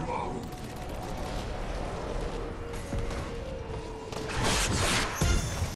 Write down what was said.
Oh.